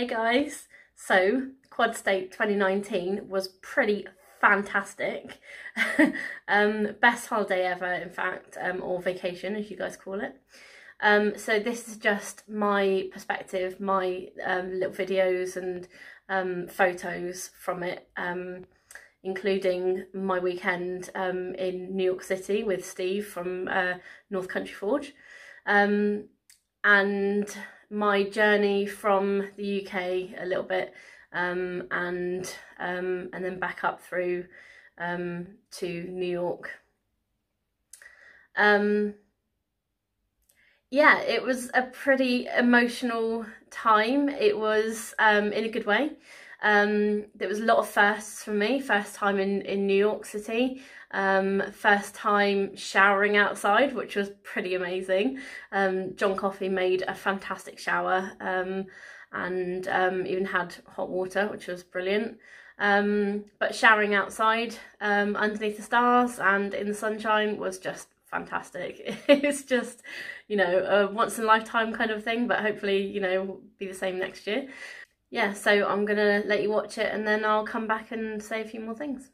Hey guys, so Quad State 2019 was pretty fantastic. um, best holiday ever, in fact, um, or vacation as you guys call it. Um, so this is just my perspective, my um, little videos and um, photos from it, um, including my weekend um, in New York City with Steve from uh, North Country Forge. Um, and my journey from the UK a little bit um, and um, and then back up through um, to New York. Um, yeah, it was a pretty emotional time. It was um, in a good way. Um, there was a lot of firsts for me. First time in, in New York City. Um, first time showering outside, which was pretty amazing. Um, John Coffey made a fantastic shower um, and um, even had hot water, which was brilliant. Um, but showering outside underneath the stars and in the sunshine was just fantastic. it's just, you know, a once in a lifetime kind of thing, but hopefully, you know, be the same next year. Yeah, so I'm gonna let you watch it and then I'll come back and say a few more things.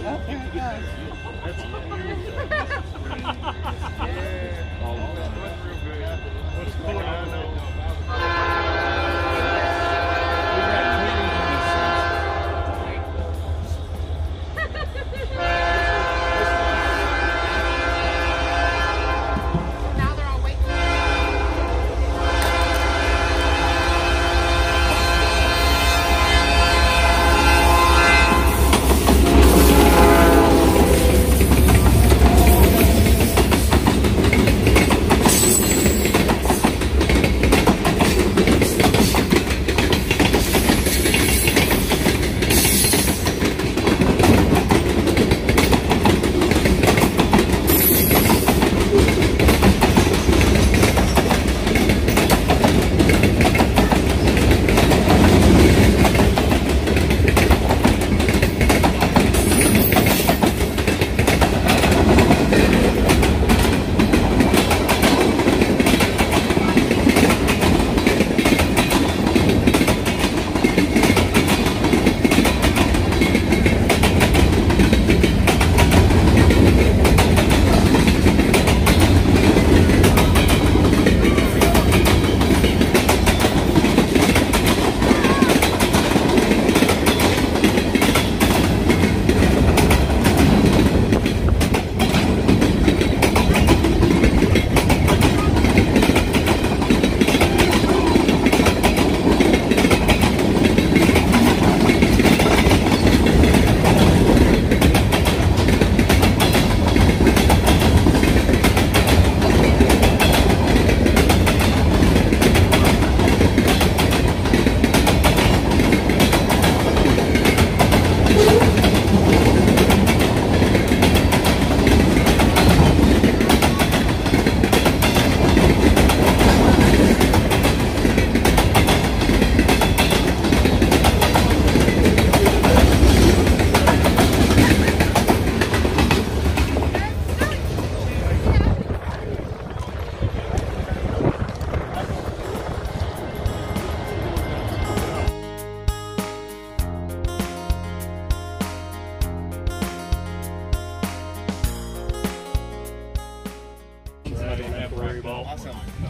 oh, there it goes.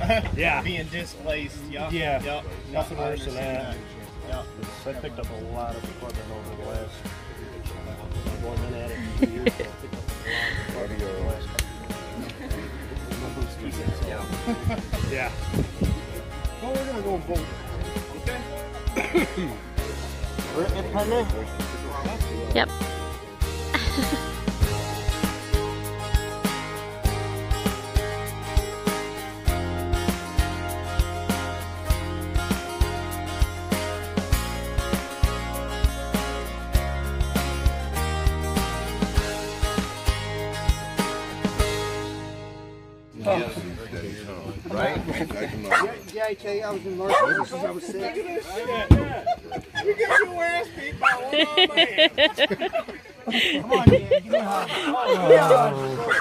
Yeah. being displaced. Yep. Yeah. Yep. Nothing Yep, worse than that. understand Yep. I picked up a lot of equipment over the last. I've only been at it for two years. I picked up a lot of equipment over the last couple of years. Yeah. Well, we're gonna go both. Yep. Yeah, I tell you, I was in North since I was sick. You get your ass beat by one man. Come on, man. Give me a hug.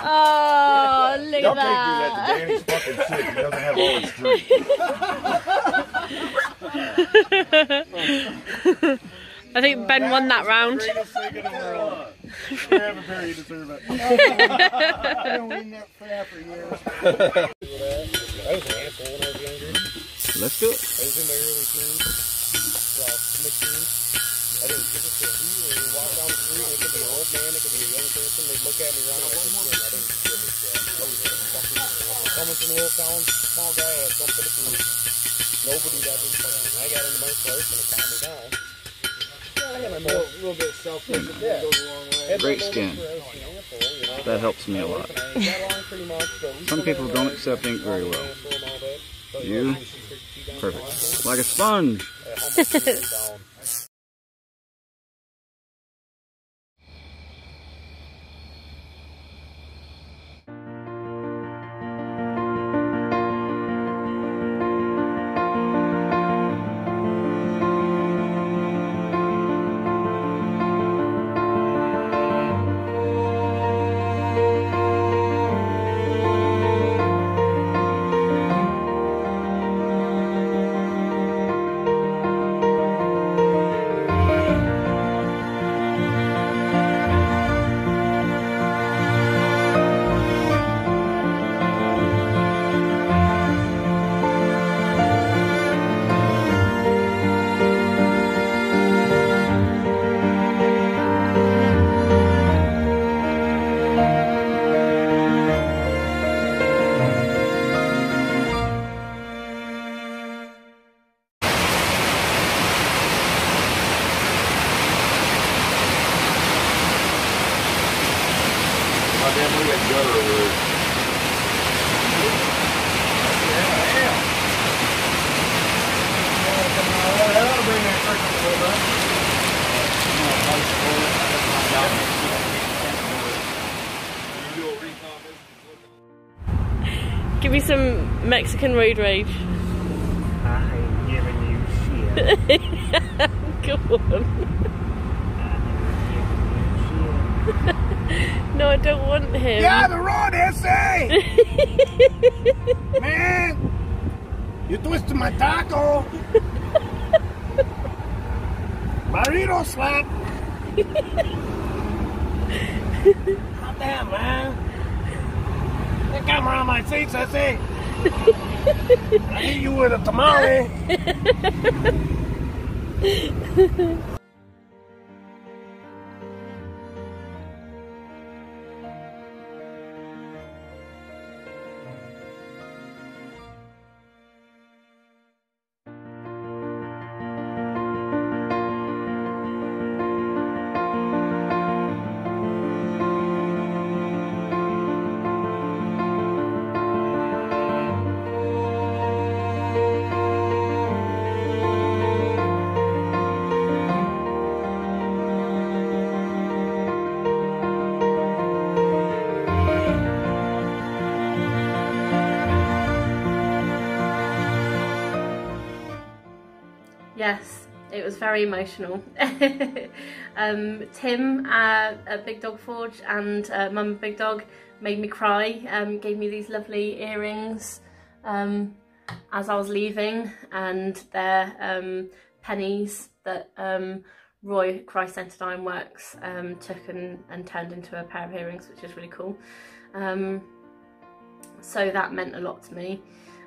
Oh, look Y'all at can't do that to. Danny's fucking sick. He doesn't have all his drink. I think Ben won that round. Greatest thing in the world. You have a very deserve it. I've been waiting that for that for years. I was an asshole when I was younger. Let's do it. I was in my early teens. Well, mid-teens. I didn't give a shit. Would walk down the street and it could be an old man, it could be a young person. They'd look at me around like this and I didn't give a shit. I was fucking coming from a little town, small guy, I something to prove. Nobody that was fucking, I got into martial arts and it calmed me down. Yeah, I got my little bit of self-discipline goes a long way. Great skin. That helps me a lot. Some people don't accept ink very well. You? Perfect. Like a sponge. Mexican road rage. I ain't giving you shit. Go on. No, I don't want him. Yeah, the road, essay! Man! You twisted my taco! Burrito slap! God damn, man! That camera on my seat, sissy! I hit you with a tamale! Yes, it was very emotional. um, Tim uh, at Big Dog Forge and uh, Mum Big Dog made me cry, um, gave me these lovely earrings um, as I was leaving, and they're um, pennies that um, Roy Christ Ironworks um, took and, and turned into a pair of earrings, which is really cool. So that meant a lot to me.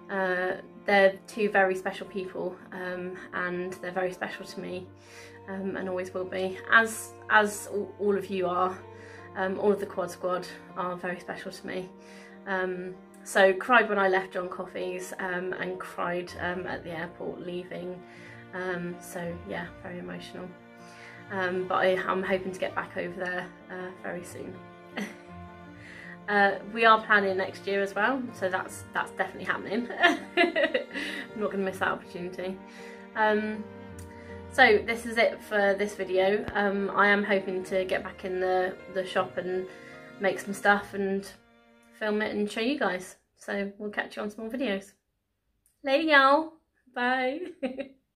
Uh, they're two very special people um, and they're very special to me um, and always will be. As as all, of you are um, all of the quad squad are very special to me. Um, so cried when I left John Coffey's um, and cried um, at the airport leaving. So yeah very emotional. But I, I'm hoping to get back over there uh, very soon Uh, we are planning next year as well, so that's that's definitely happening. I'm not going to miss that opportunity. Um, so this is it for this video. Um, I am hoping to get back in the, the shop and make some stuff and film it and show you guys. So we'll catch you on some more videos. Later y'all. Bye.